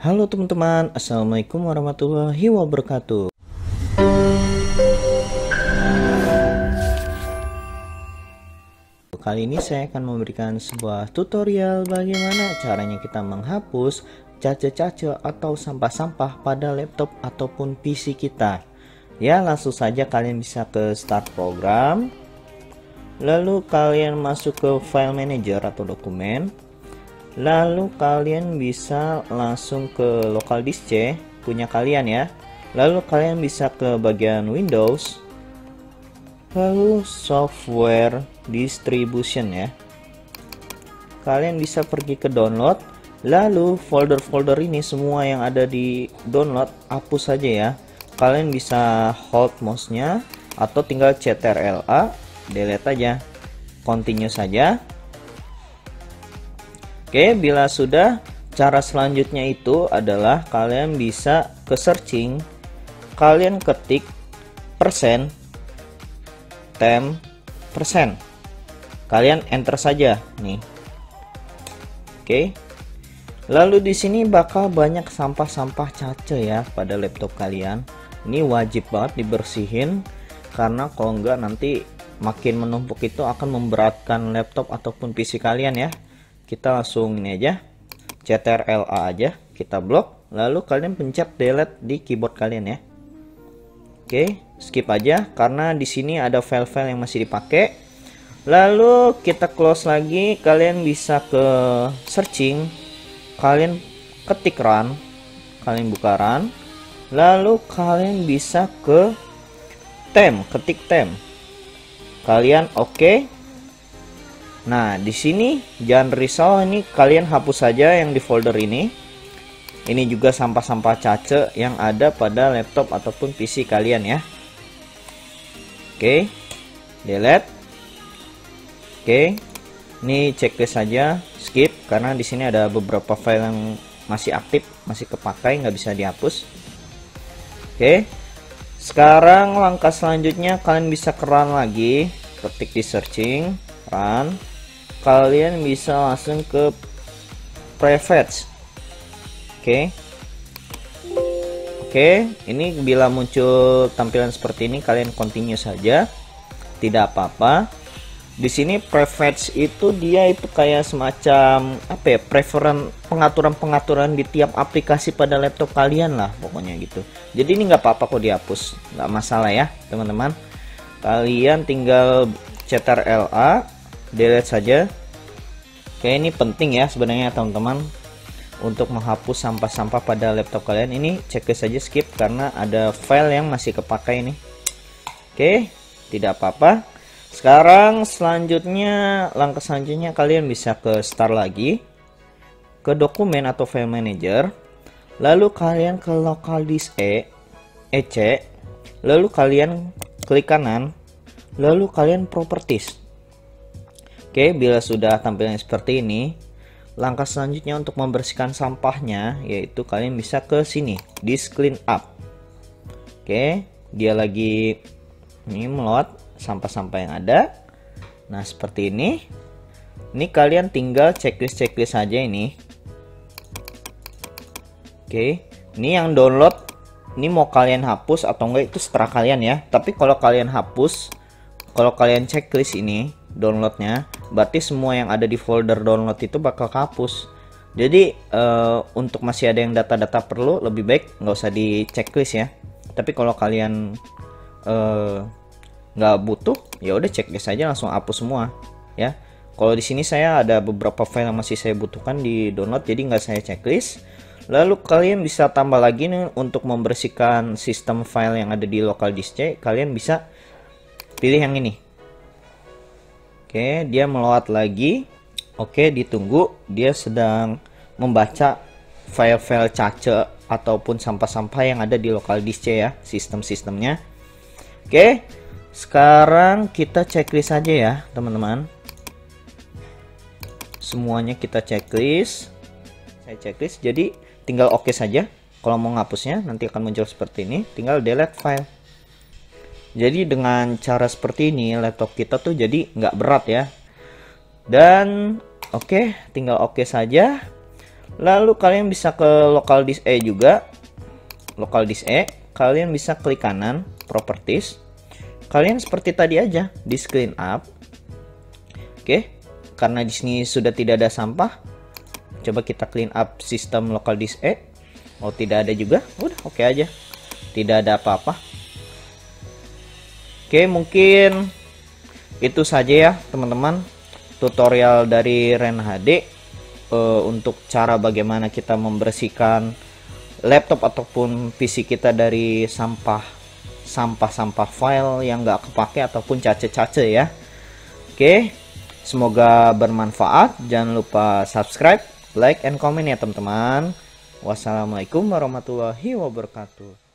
Halo teman-teman, Assalamualaikum warahmatullahi wabarakatuh. Kali ini saya akan memberikan sebuah tutorial bagaimana caranya kita menghapus caca-caca atau sampah-sampah pada laptop ataupun PC kita. Ya langsung saja kalian bisa ke start program. Lalu kalian masuk ke file manager atau dokumen lalu kalian bisa langsung ke local disk C punya kalian ya. Lalu kalian bisa ke bagian Windows. Lalu software distribution ya. Kalian bisa pergi ke download. Lalu folder-folder ini semua yang ada di download hapus saja ya. Kalian bisa hold mouse nya atau tinggal ctrl-a delete aja. Continue saja Oke, bila sudah, cara selanjutnya itu adalah kalian bisa ke searching, kalian ketik persen, tem, persen. Kalian enter saja nih. Oke. Lalu di sini bakal banyak sampah-sampah caca ya pada laptop kalian. Ini wajib banget dibersihin karena kalau enggak nanti makin menumpuk itu akan memberatkan laptop ataupun PC kalian ya kita langsung ini aja. Ctrl a aja. Kita blok. Lalu kalian pencet delete di keyboard kalian ya. Oke skip aja karena di sini ada file-file yang masih dipakai. Lalu kita close lagi. Kalian bisa ke searching. Kalian ketik run. Kalian buka run. Lalu kalian bisa ke tem. Ketik tem. Kalian oke. okay. Nah, di sini jangan risau ini kalian hapus saja yang di folder ini. Ini juga sampah-sampah cace yang ada pada laptop ataupun PC kalian ya. Oke. Delete. Oke. Ini checklist saja, skip karena di sini ada beberapa file yang masih aktif, masih kepakai, nggak bisa dihapus. Oke. Sekarang langkah selanjutnya kalian bisa keran lagi, ketik di searching, run kalian bisa langsung ke private. Oke? Okay. oke okay, ini bila muncul tampilan seperti ini kalian continue saja. Tidak apa-apa. Di sini private itu dia itu kayak semacam apa ya preferen pengaturan-pengaturan di tiap aplikasi pada laptop kalian lah pokoknya gitu. Jadi ini nggak apa-apa kok dihapus. Nggak masalah ya teman-teman. Kalian tinggal ctrl a delete saja. Oke ini penting ya sebenarnya teman-teman untuk menghapus sampah-sampah pada laptop kalian. Ini checklist saja skip karena ada file yang masih kepakai ini. Oke tidak apa-apa. Sekarang selanjutnya langkah selanjutnya kalian bisa ke start lagi. Ke dokumen atau file manager. Lalu kalian ke local disk E EC lalu kalian klik kanan. Lalu kalian properties Oke, bila sudah tampilan seperti ini, langkah selanjutnya untuk membersihkan sampahnya yaitu kalian bisa ke sini, disk clean up. Oke, dia lagi ini melot sampah-sampah yang ada. Nah, seperti ini. Ini kalian tinggal checklist-checklist saja ini. Oke, ini yang download ini mau kalian hapus atau enggak itu seterah kalian ya. Tapi kalau kalian hapus, kalau kalian checklist ini downloadnya berarti semua yang ada di folder download itu bakal kapus jadi uh, untuk masih ada yang data-data perlu lebih baik nggak usah di checklist ya. Tapi kalau kalian eh, nggak uh, butuh ya udah checklist aja langsung hapus semua ya. Kalau di sini saya ada beberapa file yang masih saya butuhkan di download jadi nggak saya checklist lalu kalian bisa tambah lagi nih untuk membersihkan sistem file yang ada di local disk C kalian bisa pilih yang ini Oke, dia melewat lagi. Oke, ditunggu. Dia sedang membaca file-file cache ataupun sampah-sampah yang ada di lokal disk ya, sistem-sistemnya. Oke, sekarang kita checklist saja ya, teman-teman. Semuanya kita checklist. Saya checklist, jadi tinggal oke okay saja. Kalau mau ngapusnya, nanti akan muncul seperti ini. Tinggal delete file. Jadi dengan cara seperti ini laptop kita tuh jadi nggak berat ya. Dan oke, okay, tinggal oke okay saja. lalu kalian bisa ke local disk E juga. Local disk E kalian bisa klik kanan properties. Kalian seperti tadi aja di screen up. Oke karena di sini sudah tidak ada sampah coba kita clean up sistem local disk E. Oh tidak ada juga udah oke aja. Tidak ada apa-apa oke mungkin itu saja ya teman-teman tutorial dari Ren HD uh, untuk cara bagaimana kita membersihkan laptop ataupun PC kita dari sampah sampah-sampah file yang nggak kepake ataupun cace-cace ya. Oke, semoga bermanfaat. Jangan lupa subscribe, like, and comment ya teman-teman. Wassalamualaikum warahmatullahi wabarakatuh.